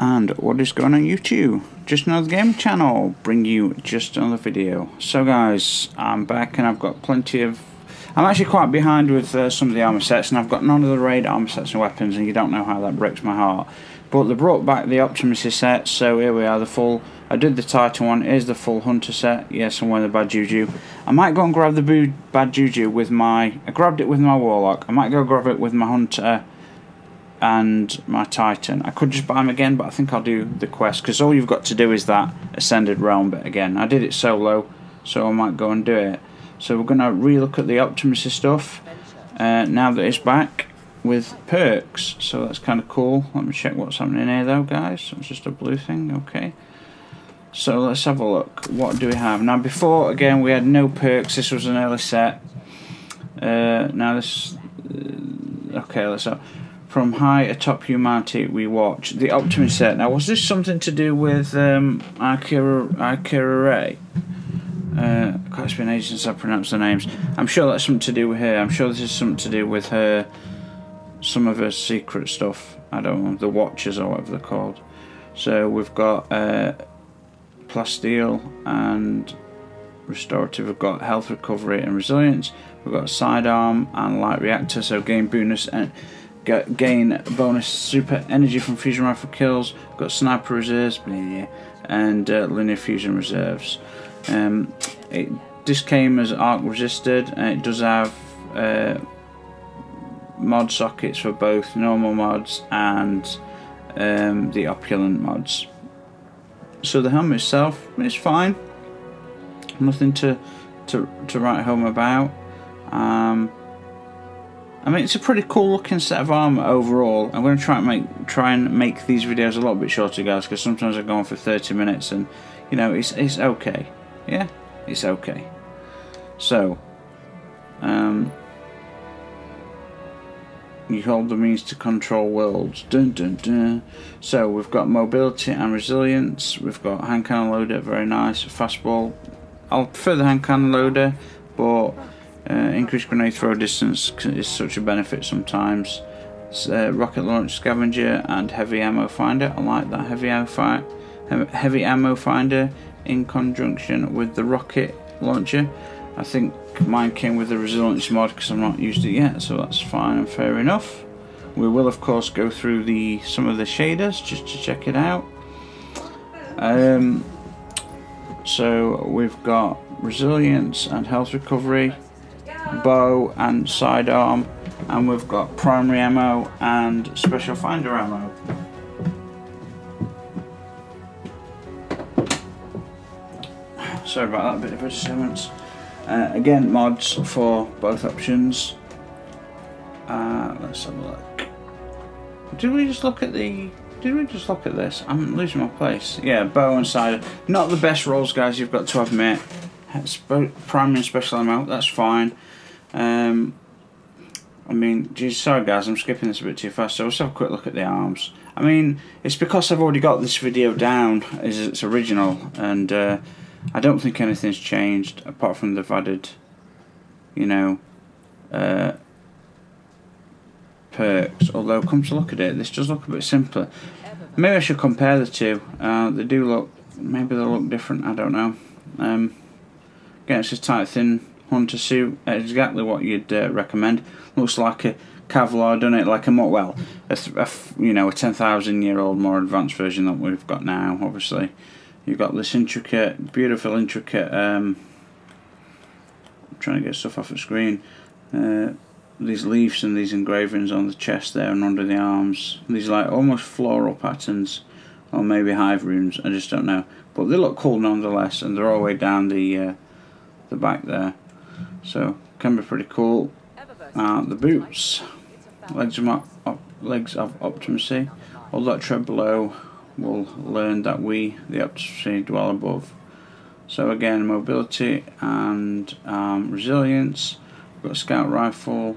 and what is going on YouTube? Just another game channel, bring you just another video. So guys, I'm back and I've got plenty of... I'm actually quite behind with uh, some of the armor sets and I've got none of the raid armor sets and weapons and you don't know how that breaks my heart. But they brought back the Optimacy set, so here we are, the full... I did the Titan one, here's the full Hunter set, yes, I'm wearing the Bad Juju. I might go and grab the Bad Juju with my... I grabbed it with my Warlock, I might go grab it with my Hunter and my Titan. I could just buy them again, but I think I'll do the quest because all you've got to do is that Ascended Realm bit again. I did it solo, so I might go and do it. So we're going to relook at the Optimacy stuff uh, now that it's back with perks. So that's kind of cool. Let me check what's happening here though, guys. It's just a blue thing, okay. So let's have a look. What do we have? Now before, again, we had no perks. This was an early set. Uh, now this... Uh, okay, let's... Have, from high atop humanity we watch the Optimacy set. Now, was this something to do with um, Ikora Rey? Uh, it's been ages since I pronounced the names. I'm sure that's something to do with her. I'm sure this is something to do with her, some of her secret stuff. I don't know, the Watchers or whatever they're called. So we've got uh, Plasteel and Restorative. We've got Health Recovery and Resilience. We've got Sidearm and Light Reactor. So gain bonus and gain bonus super energy from fusion rifle kills. Got sniper reserves, and uh, linear fusion reserves. Um, it, this came as arc resisted, and it does have uh, mod sockets for both normal mods and um, the opulent mods. So the helmet itself is fine. Nothing to to to write home about. Um, I mean, it's a pretty cool looking set of armor overall. I'm going to try and make try and make these videos a little bit shorter, guys, because sometimes I go on for 30 minutes, and you know, it's it's okay. Yeah, it's okay. So, um, you hold the means to control worlds. Dun dun dun. So we've got mobility and resilience. We've got hand cannon loader, very nice. Fastball. I'll prefer the hand cannon loader, but uh, increased grenade throw distance is such a benefit sometimes. Uh, rocket launch scavenger and heavy ammo finder. I like that heavy ammo, fi heavy ammo finder in conjunction with the rocket launcher. I think mine came with the resilience mod because I'm not used it yet, so that's fine and fair enough. We will of course go through the some of the shaders just to check it out. Um, so we've got resilience and health recovery bow and sidearm and we've got primary ammo and special finder ammo. Sorry about that bit of a disturbance. Uh, again, mods for both options. Uh, let's have a look. Did we just look at the... Did we just look at this? I'm losing my place. Yeah, bow and side. Not the best rolls, guys, you've got to admit. Primary and special ammo, that's fine. Um, I mean, geez, sorry guys, I'm skipping this a bit too fast, so let's have a quick look at the arms. I mean, it's because I've already got this video down as its original, and uh, I don't think anything's changed, apart from they've added, you know, uh, perks. Although, come to look at it, this does look a bit simpler. Maybe I should compare the two. Uh, they do look, maybe they look different, I don't know. Um, again, it's just tight, thin Hunter suit, exactly what you'd uh, recommend. Looks like a Kevlar, doesn't it? Like a more well, a, a you know a ten thousand year old more advanced version that we've got now. Obviously, you've got this intricate, beautiful, intricate. Um, I'm trying to get stuff off the screen. Uh, these leaves and these engravings on the chest there and under the arms. These like almost floral patterns, or maybe hive runes. I just don't know, but they look cool nonetheless, and they're all the way down the uh, the back there. So can be pretty cool. Uh, the boots, legs of, op legs of Optimacy. All that tread below will learn that we, the Optimacy, dwell above. So again, mobility and um, resilience. We've got scout rifle,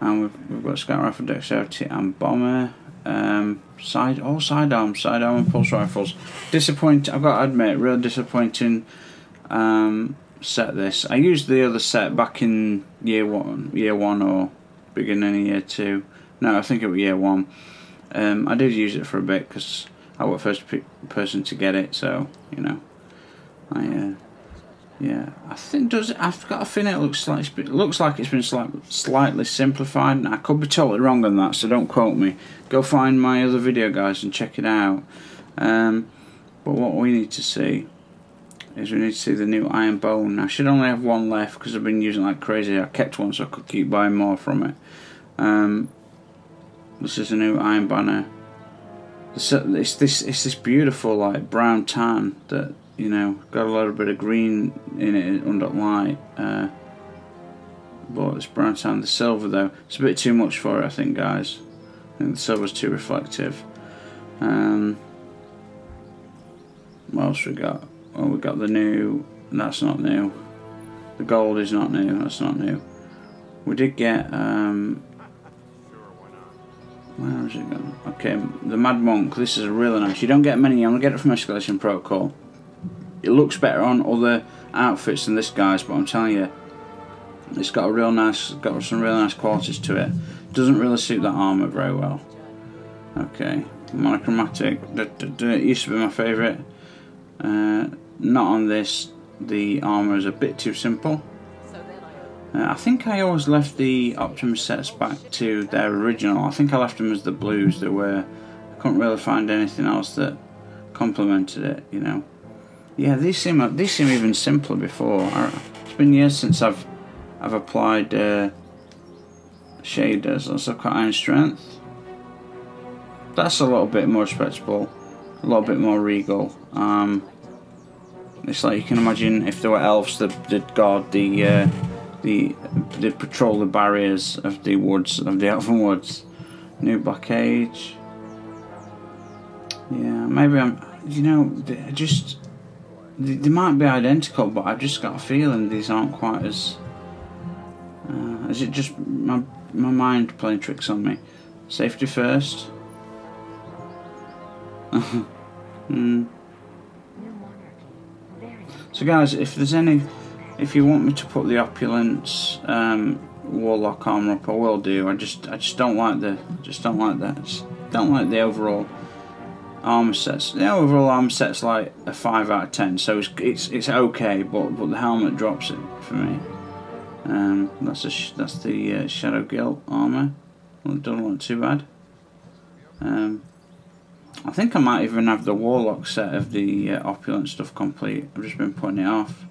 and we've, we've got scout rifle dexterity and bomber. Um, side all sidearms, sidearm and pulse rifles. Disappointing. I've got to admit, real disappointing. Um, set this. I used the other set back in year one, year one or beginning of year two. No, I think it was year one. Um, I did use it for a bit because I was first person to get it, so you know, I uh, yeah, I think does I've got a feeling it looks like it looks like it's been slightly slightly simplified. And I could be totally wrong on that, so don't quote me. Go find my other video, guys, and check it out. Um, but what we need to see is we need to see the new Iron Banner. I should only have one left because I've been using like crazy. I kept one so I could keep buying more from it. Um, this is a new Iron Banner. It's this it's this beautiful like brown tan that you know got a little bit of green in it under light. Uh, but it's brown tan. The silver though, it's a bit too much for it. I think, guys. I think the silver's too reflective. Um, what else we got? Well, we got the new. That's not new. The gold is not new. That's not new. We did get. Um, where is it going? Okay, the Mad Monk. This is a really nice. You don't get many. You only get it from Escalation Protocol. It looks better on other outfits than this guy's, but I'm telling you, it's got a real nice, got some really nice qualities to it. Doesn't really suit that armor very well. Okay, monochromatic. It used to be my favourite. Uh, not on this. The armor is a bit too simple. Uh, I think I always left the Optimacy sets back to their original. I think I left them as the blues that were. I couldn't really find anything else that complemented it, you know. Yeah, these seem these seem even simpler before. It's been years since I've I've applied uh, shaders. Also, got iron strength. That's a little bit more respectable, a little bit more regal. Um, it's like you can imagine if there were elves that that guard the uh, the they patrol the barriers of the woods of the elven woods. New Black Age. Yeah, maybe I'm. You know, just they, they might be identical, but I've just got a feeling these aren't quite as. Uh, is it just my my mind playing tricks on me? Safety first. mm. So guys, if there's any, if you want me to put the opulence um, warlock armor up, I will do. I just I just don't like the just don't like that. Don't like the overall armor sets. The overall armor set's like a five out of ten, so it's it's, it's okay, but but the helmet drops it for me. Um, that's a that's the uh, Shadow Guild armor. Well, don't look too bad. Um, I think I might even have the Warlock set of the uh, opulent stuff complete. I've just been putting it off.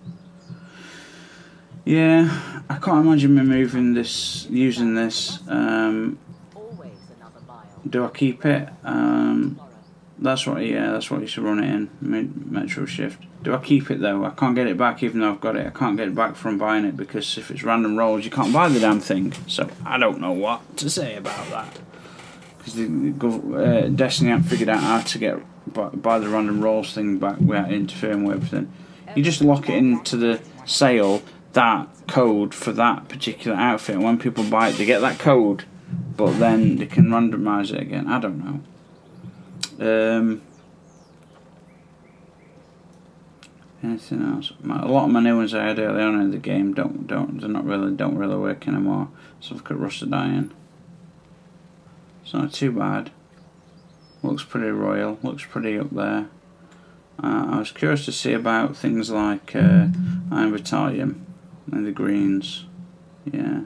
Yeah, I can't imagine me moving this, using this. Um, do I keep it? Um, that's what, yeah, that's what you should run it in, Metro Shift. Do I keep it though? I can't get it back even though I've got it. I can't get it back from buying it because if it's random rolls, you can't buy the damn thing. So I don't know what to say about that. Because uh, Destiny haven't figured out how to get by the random rolls thing back without interfering with everything. You just lock it into the sale, that code for that particular outfit. And when people buy it, they get that code, but then they can randomize it again. I don't know. Um, anything else? a lot of my new ones I had early on in the game don't don't they're not really don't really work anymore. So I've got rusted iron. It's not too bad. Looks pretty royal. Looks pretty up there. Uh, I was curious to see about things like uh, Iron Battalion and the greens. Yeah.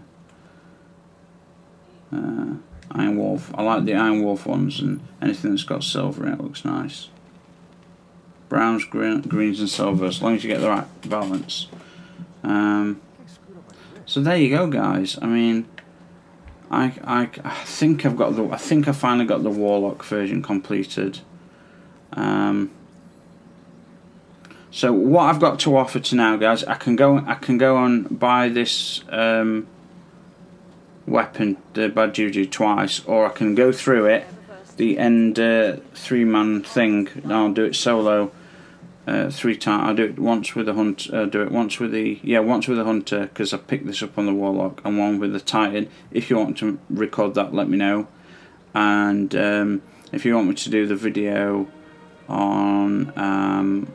Uh, Iron Wolf. I like the Iron Wolf ones and anything that's got silver in it looks nice. Browns, green, greens and silver as long as you get the right balance. Um, so there you go guys. I mean I, I, I think I've got the I think I finally got the Warlock version completed. Um, so what I've got to offer to now, guys, I can go I can go and buy this um, weapon, the Bad Juju, twice, or I can go through it, the end uh, three man thing, and I'll do it solo uh, three times. I'll do it once with the hunt. Uh, do it once with the yeah, once with the hunter because I picked this up on the warlock, and one with the titan. If you want to record that, let me know. And um, if you want me to do the video on um,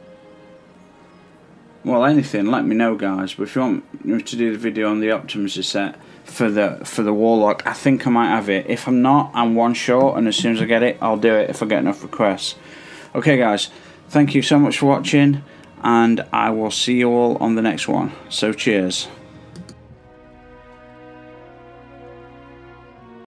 well anything, let me know, guys. But if you want me to do the video on the Optimacy set for the for the warlock, I think I might have it. If I'm not, I'm one short, and as soon as I get it, I'll do it if I get enough requests. Okay, guys, thank you so much for watching, and I will see you all on the next one. So, cheers.